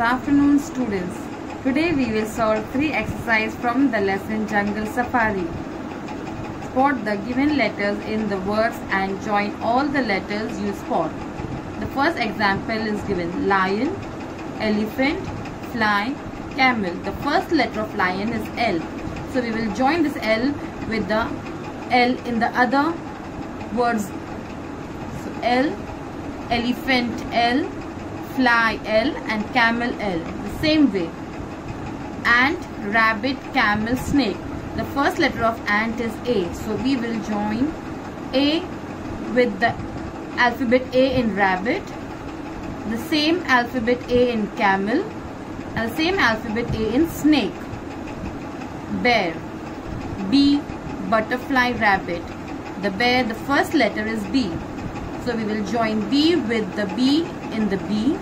Good afternoon students. Today we will solve three exercises from the lesson Jungle Safari. Spot the given letters in the words and join all the letters you spot. The first example is given lion, elephant, fly, camel. The first letter of lion is L. So we will join this L with the L in the other words. So L, elephant L, fly L and camel L. The same way. Ant, rabbit, camel, snake. The first letter of ant is A. So we will join A with the alphabet A in rabbit. The same alphabet A in camel. And the same alphabet A in snake. Bear. B. Butterfly, rabbit. The bear, the first letter is B. So we will join B with the B in the B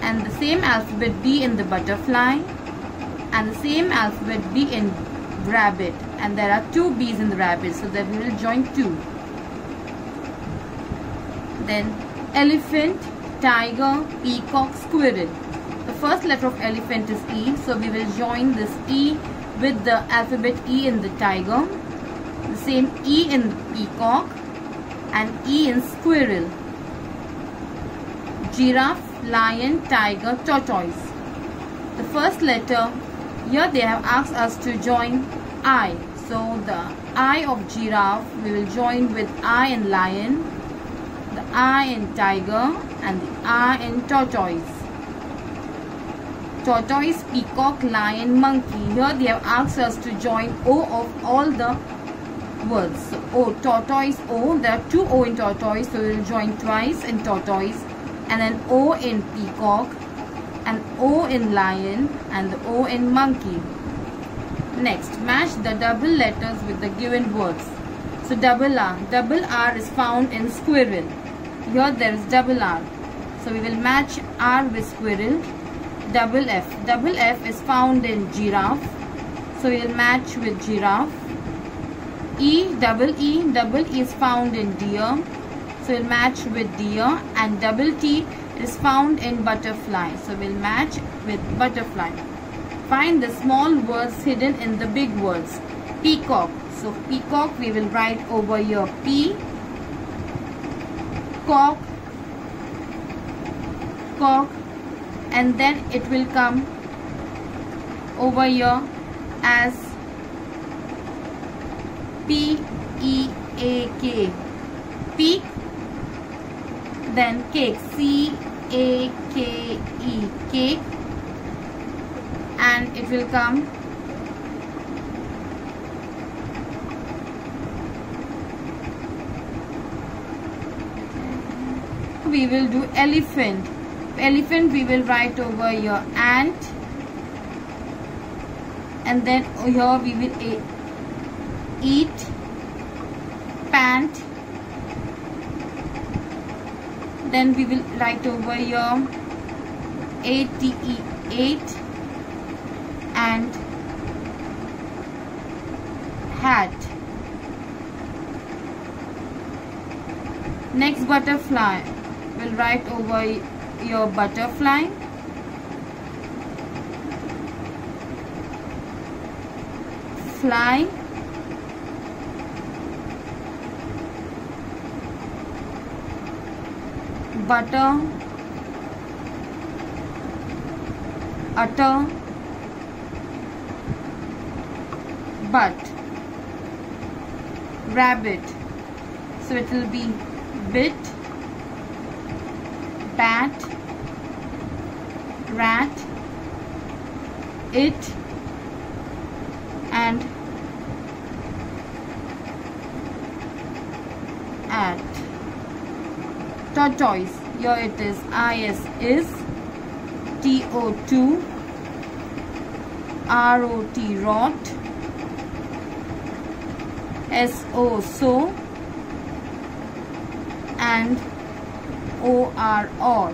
and the same alphabet B in the butterfly and the same alphabet B in rabbit and there are two B's in the rabbit so that we will join two. Then elephant, tiger, peacock, squirrel. The first letter of elephant is E so we will join this E with the alphabet E in the tiger, the same E in peacock and E in squirrel. Giraffe, lion, tiger, tortoise. The first letter, here they have asked us to join I. So the I of giraffe, we will join with I in lion, the I in tiger and the I in tortoise. Tortoise, peacock, lion, monkey. Here they have asked us to join O of all the words. So, O, tortoise, O. There are two O in tortoise, so we will join twice in tortoise and an O in peacock, an O in lion and the O in monkey. Next, match the double letters with the given words. So double R. Double R is found in squirrel. Here there is double R. So we will match R with squirrel. Double F. Double F is found in giraffe. So we will match with giraffe. E, double E, double E is found in deer. So we'll match with deer and double T is found in butterfly. So we'll match with butterfly. Find the small words hidden in the big words. Peacock. So peacock we will write over here P. Cock. Cock. And then it will come over here as P E A K. Peak then cake. C A K E. Cake. And it will come. We will do elephant. Elephant we will write over here ant. And then here we will eat pant. Then we will write over here ATE 8 and hat. Next butterfly we'll write over your butterfly. Fly butter utter but rabbit. So it will be bit bat rat it and tortoise here it is. Is is to2 rot. Rot so so. And or or